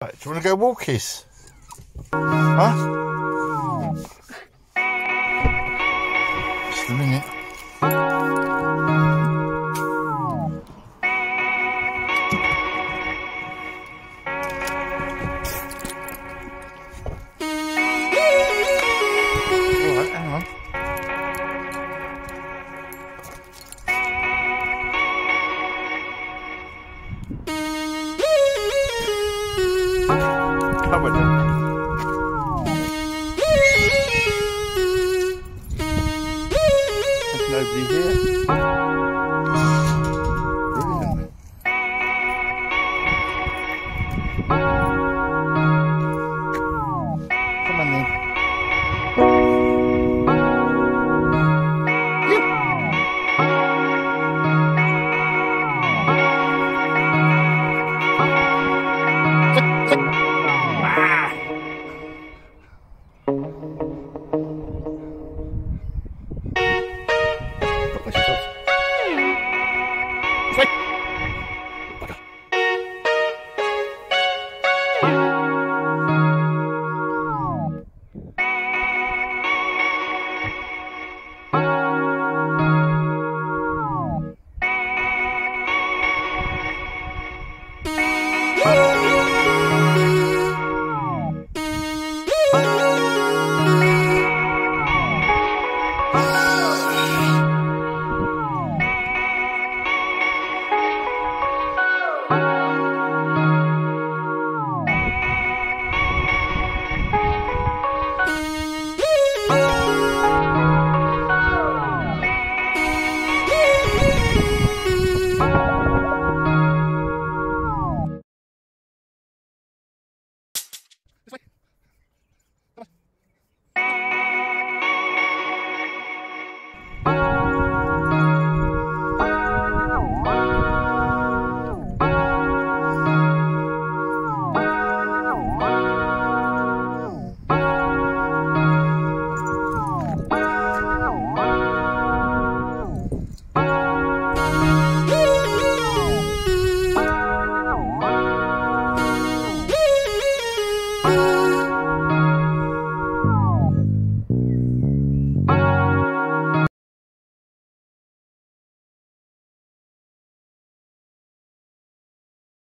Right, do you want to go walkies? Huh? Just a minute. covered them. There's nobody here.